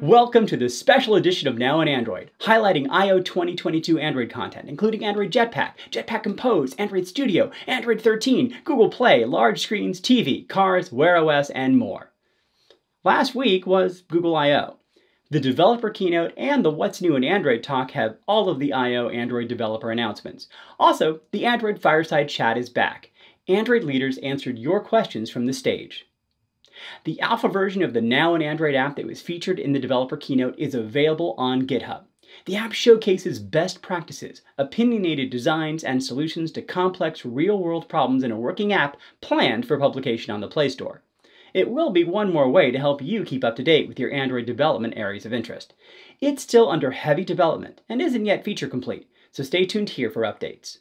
Welcome to this special edition of Now in Android, highlighting I.O. 2022 Android content, including Android Jetpack, Jetpack Compose, Android Studio, Android 13, Google Play, large screens, TV, cars, Wear OS, and more. Last week was Google I.O. The developer keynote and the What's New in Android talk have all of the I.O. Android developer announcements. Also, the Android Fireside Chat is back. Android leaders answered your questions from the stage. The alpha version of the Now in Android app that was featured in the developer keynote is available on GitHub. The app showcases best practices, opinionated designs, and solutions to complex real-world problems in a working app planned for publication on the Play Store. It will be one more way to help you keep up to date with your Android development areas of interest. It's still under heavy development and isn't yet feature complete, so stay tuned here for updates.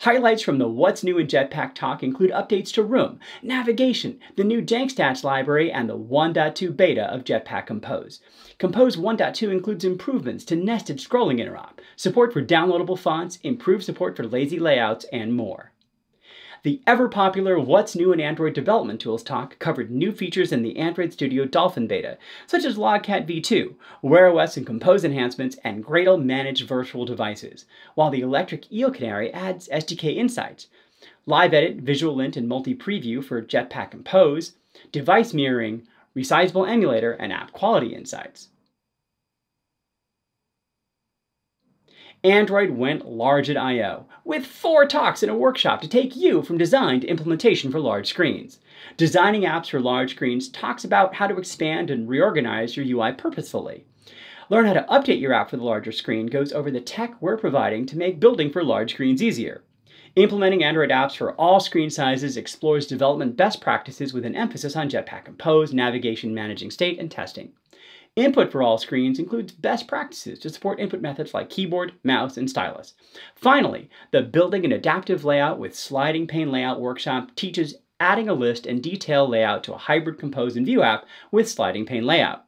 Highlights from the What's New in Jetpack talk include updates to Room, navigation, the new JankStats library, and the 1.2 beta of Jetpack Compose. Compose 1.2 includes improvements to nested scrolling interop, support for downloadable fonts, improved support for lazy layouts, and more. The ever-popular What's New in Android Development Tools talk covered new features in the Android Studio Dolphin beta, such as Logcat V2, Wear OS and Compose enhancements, and Gradle managed virtual devices, while the Electric Eel Canary adds SDK insights, Live Edit, Visual Lint, and Multi-Preview for Jetpack Compose, device mirroring, resizable emulator, and app quality insights. Android went large at I.O., with four talks and a workshop to take you from design to implementation for large screens. Designing apps for large screens talks about how to expand and reorganize your UI purposefully. Learn how to update your app for the larger screen goes over the tech we're providing to make building for large screens easier. Implementing Android apps for all screen sizes explores development best practices with an emphasis on Jetpack Compose, navigation, managing state, and testing. Input for all screens includes best practices to support input methods like keyboard, mouse, and stylus. Finally, the Building an Adaptive Layout with Sliding Pane Layout workshop teaches adding a list and detail layout to a hybrid Compose and View app with sliding pane layout.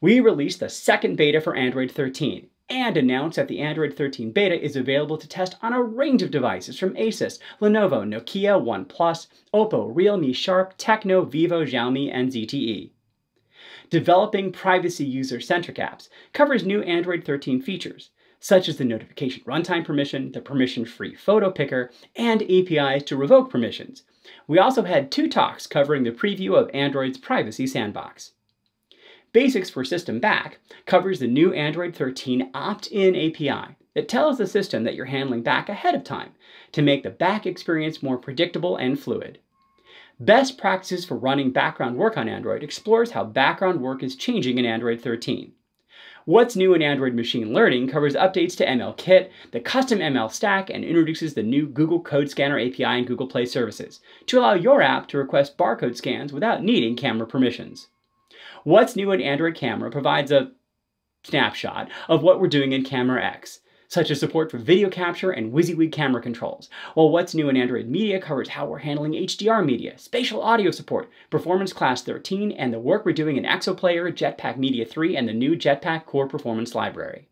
We released the second beta for Android 13 and announced that the Android 13 beta is available to test on a range of devices from Asus, Lenovo, Nokia, OnePlus, Oppo, Realme, Sharp, Tecno, Vivo, Xiaomi, and ZTE. Developing privacy user-centric apps covers new Android 13 features, such as the notification runtime permission, the permission-free photo picker, and APIs to revoke permissions. We also had two talks covering the preview of Android's privacy sandbox. Basics for System Back covers the new Android 13 opt-in API that tells the system that you're handling back ahead of time to make the back experience more predictable and fluid. Best Practices for Running Background Work on Android explores how background work is changing in Android 13. What's New in Android Machine Learning covers updates to MLKit, the custom ML stack, and introduces the new Google Code Scanner API and Google Play services to allow your app to request barcode scans without needing camera permissions. What's New in Android Camera provides a snapshot of what we're doing in Camera X, such as support for video capture and WYSIWYG camera controls, while What's New in Android Media covers how we're handling HDR media, spatial audio support, Performance Class 13, and the work we're doing in Exoplayer, Jetpack Media 3, and the new Jetpack Core Performance Library.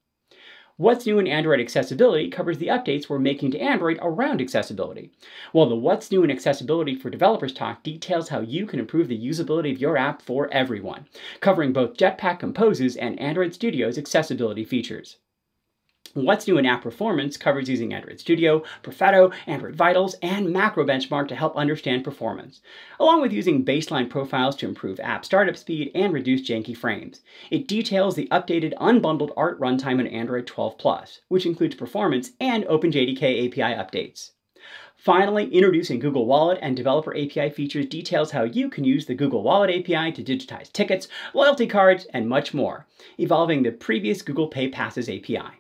What's New in Android Accessibility covers the updates we're making to Android around accessibility, while the What's New in Accessibility for Developers talk details how you can improve the usability of your app for everyone, covering both Jetpack Composes and Android Studio's accessibility features. What's New in App Performance covers using Android Studio, Perfetto, Android Vitals, and Macro Benchmark to help understand performance, along with using baseline profiles to improve app startup speed and reduce janky frames. It details the updated unbundled art runtime in Android 12 Plus, which includes performance and OpenJDK API updates. Finally, introducing Google Wallet and Developer API features details how you can use the Google Wallet API to digitize tickets, loyalty cards, and much more, evolving the previous Google Pay Passes API.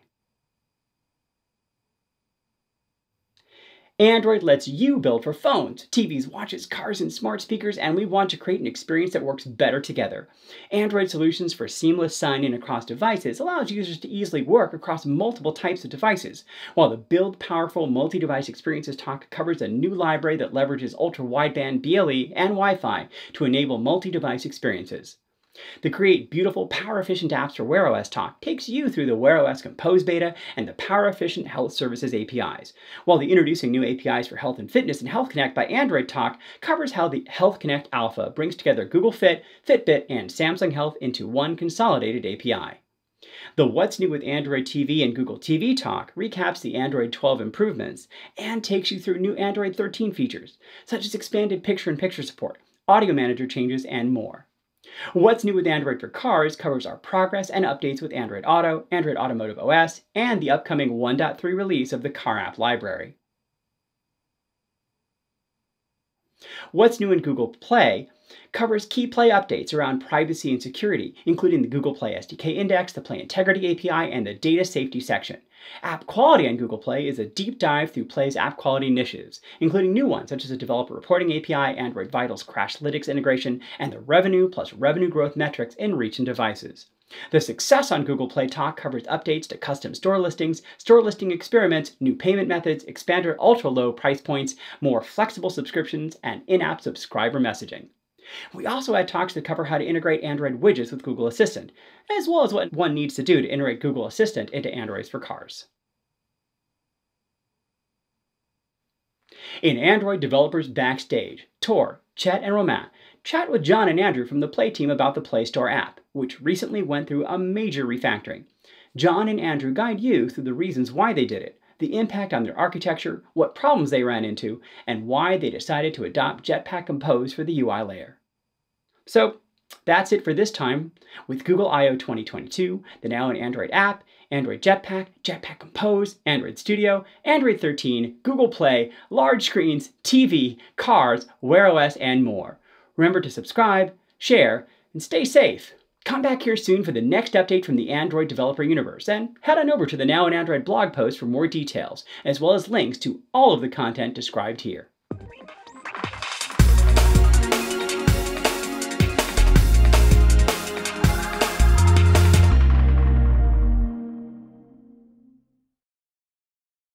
Android lets you build for phones, TVs, watches, cars, and smart speakers, and we want to create an experience that works better together. Android solutions for seamless sign-in across devices allows users to easily work across multiple types of devices, while the Build Powerful Multi-Device Experiences talk covers a new library that leverages ultra-wideband BLE and Wi-Fi to enable multi-device experiences. The Create Beautiful Power Efficient Apps for Wear OS talk takes you through the Wear OS Compose beta and the Power Efficient Health Services APIs, while the Introducing New APIs for Health and Fitness and Health Connect by Android talk covers how the Health Connect Alpha brings together Google Fit, Fitbit, and Samsung Health into one consolidated API. The What's New with Android TV and Google TV talk recaps the Android 12 improvements and takes you through new Android 13 features, such as expanded picture in picture support, audio manager changes, and more. What's new with Android for cars covers our progress and updates with Android Auto, Android Automotive OS, and the upcoming 1.3 release of the Car App Library. What's new in Google Play covers key Play updates around privacy and security, including the Google Play SDK Index, the Play Integrity API, and the Data Safety section. App Quality on Google Play is a deep dive through Play's app quality initiatives, including new ones such as the Developer Reporting API, Android Vitals Crashlytics integration, and the revenue plus revenue growth metrics in reach and devices. The Success on Google Play talk covers updates to custom store listings, store listing experiments, new payment methods, expanded ultra low price points, more flexible subscriptions, and in app subscriber messaging. We also had talks that cover how to integrate Android widgets with Google Assistant, as well as what one needs to do to integrate Google Assistant into Androids for cars. In Android Developers Backstage, Tor, Chet, and Romain chat with John and Andrew from the Play team about the Play Store app, which recently went through a major refactoring. John and Andrew guide you through the reasons why they did it, the impact on their architecture, what problems they ran into, and why they decided to adopt Jetpack Compose for the UI layer. So that's it for this time with Google I.O. 2022, the now in Android app, Android Jetpack, Jetpack Compose, Android Studio, Android 13, Google Play, large screens, TV, cars, Wear OS, and more. Remember to subscribe, share, and stay safe. Come back here soon for the next update from the Android developer universe, and head on over to the Now in Android blog post for more details, as well as links to all of the content described here.